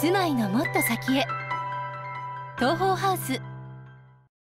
住まいのもっと先へ。東方ハウス